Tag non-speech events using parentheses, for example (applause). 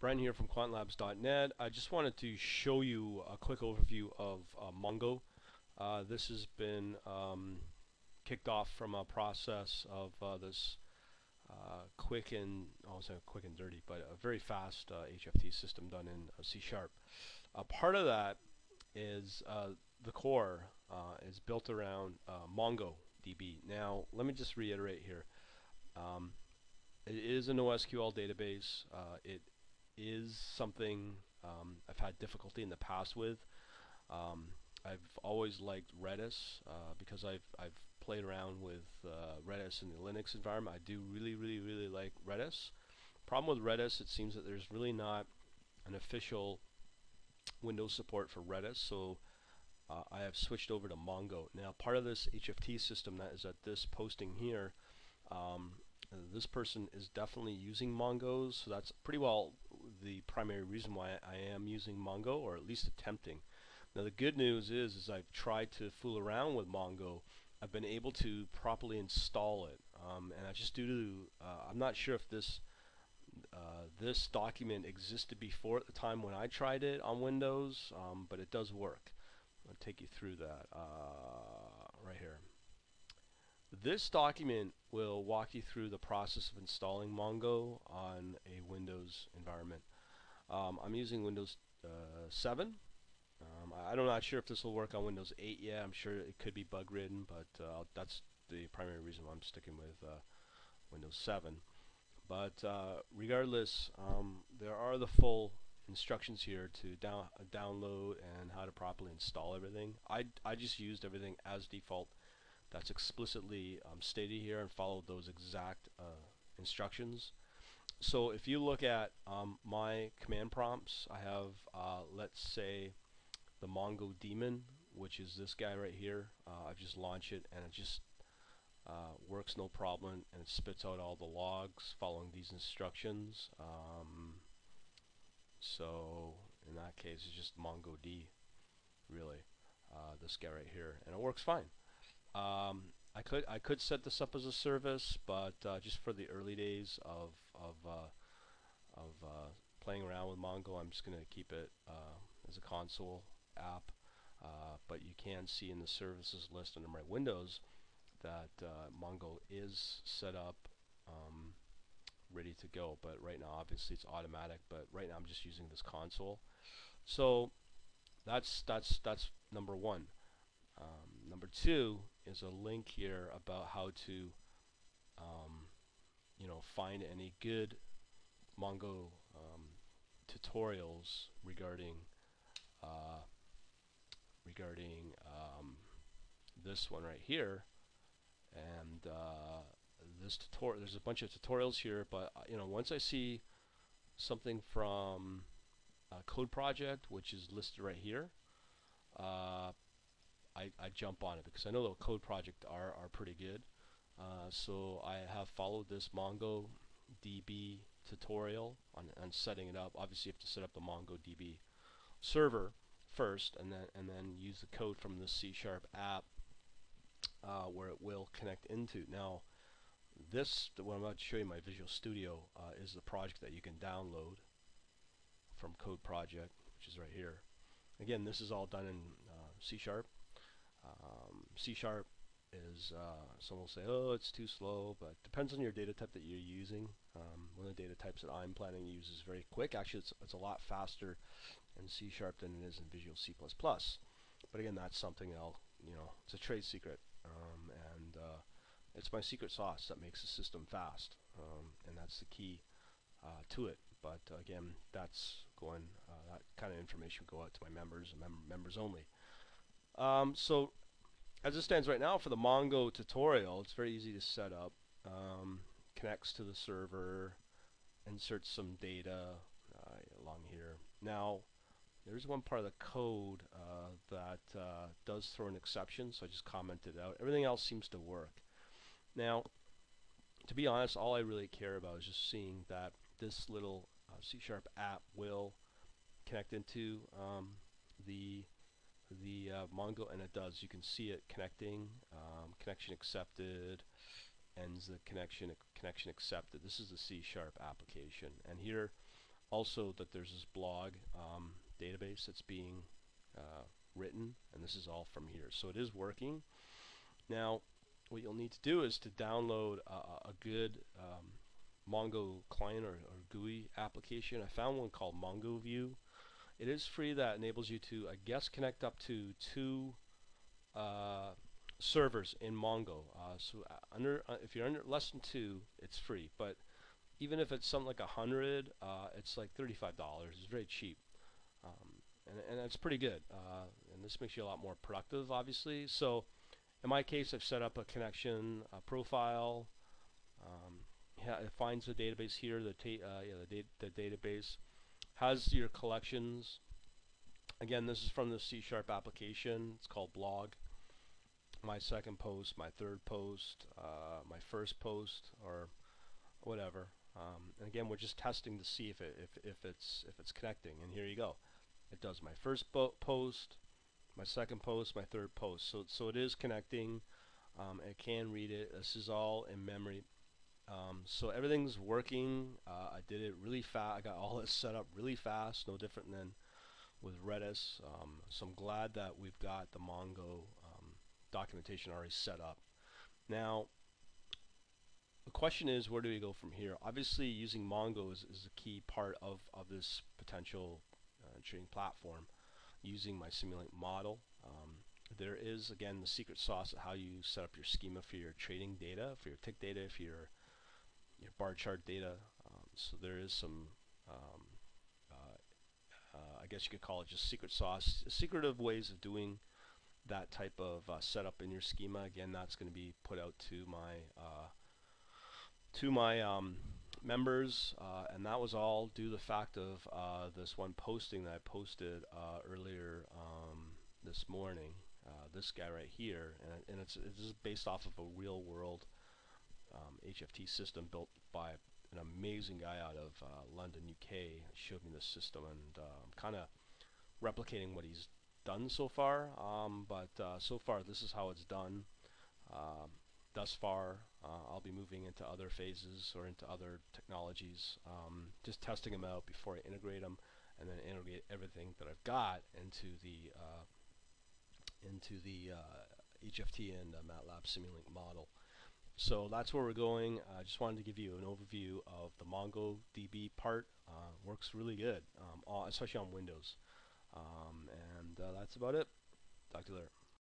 Brian here from quantlabs.net. I just wanted to show you a quick overview of uh, Mongo. Uh, this has been um, kicked off from a process of uh, this uh, quick and, I won't quick and dirty, but a very fast HFT uh, system done in uh, C Sharp. part of that is the core is built around MongoDB. Now, let me just reiterate here. Um, it is a NoSQL database. it is something um, I've had difficulty in the past with. Um, I've always liked Redis uh, because I've I've played around with uh, Redis in the Linux environment. I do really really really like Redis. Problem with Redis, it seems that there's really not an official Windows support for Redis, so uh, I have switched over to Mongo. Now, part of this HFT system that is at this posting here, um, this person is definitely using Mongos, so that's pretty well the primary reason why I am using Mongo, or at least attempting. Now the good news is, is I've tried to fool around with Mongo. I've been able to properly install it, um, and I just due to uh, I'm not sure if this uh, this document existed before at the time when I tried it on Windows, um, but it does work. I'll take you through that uh, right here. This document will walk you through the process of installing Mongo on a Windows environment. Um, I'm using Windows uh, 7. Um, I, am not sure if this will work on Windows 8 yet. I'm sure it could be bug ridden, but uh, that's the primary reason why I'm sticking with uh, Windows 7. But uh, regardless, um, there are the full instructions here to down, download and how to properly install everything. I, I just used everything as default that's explicitly um, stated here and followed those exact uh, instructions. So if you look at um, my command prompts, I have, uh, let's say, the Mongo daemon, which is this guy right here. Uh, I've just launched it and it just uh, works no problem and it spits out all the logs following these instructions. Um, so in that case, it's just MongoD, really, uh, this guy right here, and it works fine. Um, I could I could set this up as a service, but uh, just for the early days of of uh, of uh, playing around with Mongo, I'm just going to keep it uh, as a console app. Uh, but you can see in the services list under my Windows that uh, Mongo is set up, um, ready to go. But right now, obviously, it's automatic. But right now, I'm just using this console. So that's that's that's number one. Um, number two is a link here about how to um, you know find any good Mongo um, tutorials regarding uh, regarding um, this one right here. And uh, this tutorial there's a bunch of tutorials here but uh, you know once I see something from Code Project which is listed right here uh, I, I jump on it because I know the code project are, are pretty good. Uh, so I have followed this MongoDB tutorial on, on setting it up. Obviously, you have to set up the MongoDB server first, and then and then use the code from the C Sharp app uh, where it will connect into. Now, this what I'm about to show you, my Visual Studio, uh, is the project that you can download from Code Project, which is right here. Again, this is all done in uh, C Sharp. Um, C Sharp is, uh, some will say, oh, it's too slow, but depends on your data type that you're using. Um, one of the data types that I'm planning to use is very quick. Actually, it's, it's a lot faster in C Sharp than it is in Visual C++. But again, that's something I'll, you know, it's a trade secret. Um, and uh, it's my secret sauce that makes the system fast. Um, and that's the key uh, to it. But again, that's going, uh, that kind of information will go out to my members and mem members only. Um, so as it stands right now for the Mongo tutorial, it's very easy to set up. Um, connects to the server, inserts some data uh, along here. Now, there's one part of the code uh, that uh, does throw an exception, so I just commented out. Everything else seems to work. Now, to be honest, all I really care about is just seeing that this little uh, C-sharp app will connect into um, the the uh, Mongo, and it does. You can see it connecting, um, connection accepted, ends the connection, connection accepted. This is the C-sharp application, and here also that there's this blog um, database that's being uh, written, and this is all from here. So it is working. Now, what you'll need to do is to download a, a good um, Mongo client or, or, GUI application. I found one called MongoVUE. It is free that enables you to, I guess, connect up to two uh, servers in Mongo. Uh, so uh, under, uh, if you're under less than two, it's free. But even if it's something like a hundred, uh, it's like thirty-five dollars. It's very cheap, um, and and it's pretty good. Uh, and this makes you a lot more productive, obviously. So in my case, I've set up a connection a profile. Um, yeah, it finds the database here. The uh, yeah, the, da the database has your collections. Again, this is from the C Sharp application. It's called blog. My second post, my third post, uh, my first post, or whatever. Um, and again, we're just testing to see if it if if it's if it's connecting. And here you go. It does my first post, my second post, my third post. So so it is connecting. Um, it can read it. This is all in memory. Um, so everything's working. Uh, I did it really fast. I got all (laughs) this set up really fast. No different than with Redis. Um, so I'm glad that we've got the Mongo um, documentation already set up. Now the question is where do we go from here? Obviously using Mongo is, is a key part of, of this potential uh, trading platform using my simulink model. Um, there is again the secret sauce of how you set up your schema for your trading data, for your tick data, for your bar chart data. Um, so there is some, um, uh, uh, I guess you could call it just secret sauce, secretive ways of doing that type of uh, setup in your schema. Again, that's going to be put out to my uh, to my um, members, uh, and that was all due to the fact of uh, this one posting that I posted earlier um, this morning. This guy right here, and, and it's, it's based off of a real world um, HFT system built by an amazing guy out of uh, London, UK. Showed me this system, and uh, I'm kind of replicating what he's done so far. Um, but so far, this is how it's done. Um, thus far. Uh, I'll be moving into other phases or into other technologies, um, just testing them out before I integrate them, and then integrate everything that I've got into the uh, into the uh, HFT and MATLAB Simulink model. So that's where we're going. I just wanted to give you an overview of the MongoDB part. Uh, works really good, um, all, especially on Windows. Um, and uh, that's about it. Talk to you later.